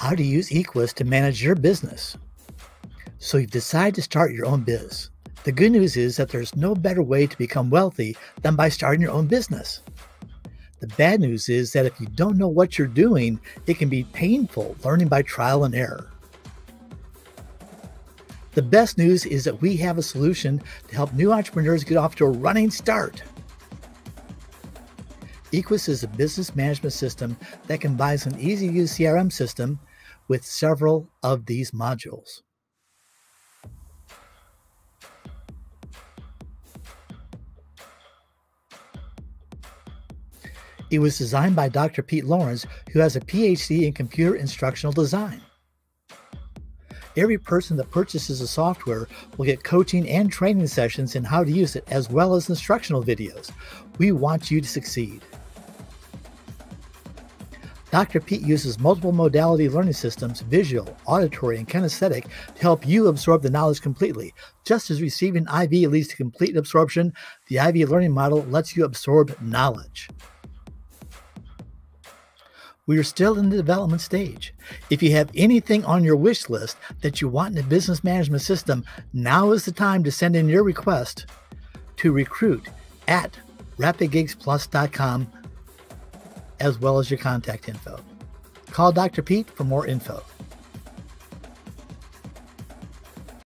how to use EAQUAS to manage your business. So you've decided to start your own biz. The good news is that there's no better way to become wealthy than by starting your own business. The bad news is that if you don't know what you're doing, it can be painful learning by trial and error. The best news is that we have a solution to help new entrepreneurs get off to a running start. EAQUAS is a business management system that combines an easy to use CRM system with several of these modules. It was designed by Dr. Pete Lorins, who has a PhD in computer instructional design. Every person that purchases the software will get coaching and training sessions in how to use it, as well as instructional videos. We want you to succeed. Dr. Pete uses multiple modality learning systems, visual, auditory, and kinesthetic, to help you absorb the knowledge completely. Just as receiving IV leads to complete absorption, the IV learning model lets you absorb knowledge. We are still in the development stage. If you have anything on your wish list that you want in a business management system, now is the time to send in your request to recruit at rapidgigsplus.com as well as your contact info. Call Dr. Pete for more info.